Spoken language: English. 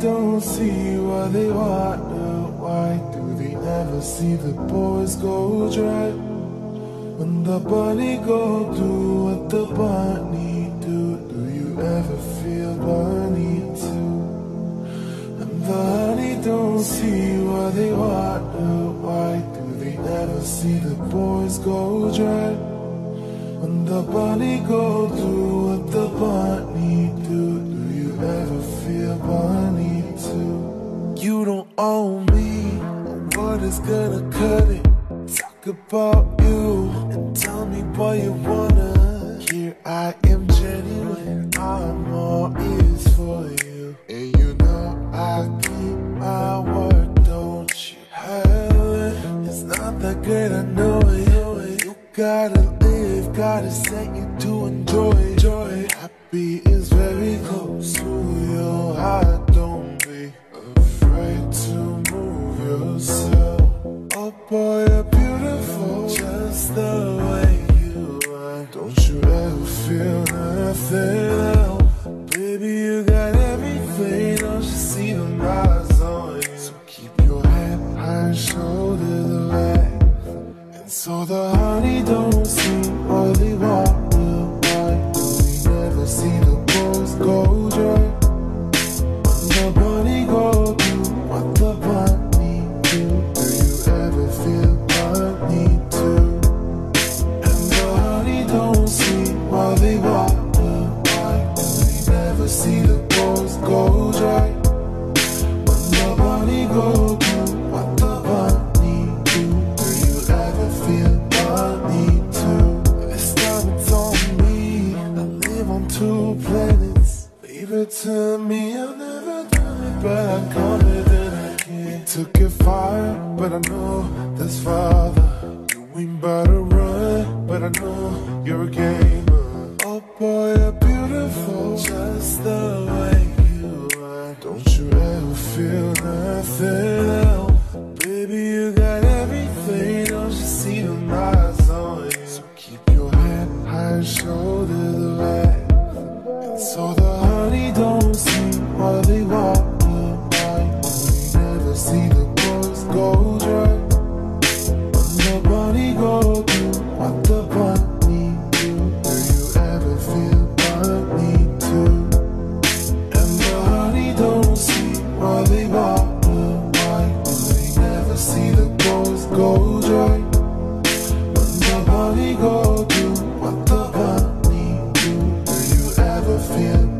don't see why they wonder. Why do they never see the boys go dry? When the bunny go do what the bunny do, do you ever feel bunny too? And the honey don't see why they wonder. Why do they never see the boys go dry? When the bunny go do what the bunny do, feel bunny too? You don't own me, what is gonna cut it? Talk about you and tell me what you wanna. Here I am genuine, I'm all ears for you. And you know I keep my word, don't you it? It's not that great. I know it. You gotta live, gotta set you to enjoy. Joy, Don't be afraid to move yourself. Oh boy, you're beautiful, just the way you are. Don't you ever feel nothing? Baby, you got everything. Don't you see the eyes it to me. I've never done it, but I'm confident I can. We took it far, but I know that's farther. You ain't about to run, but I know you're a gamer. Do what the do you ever feel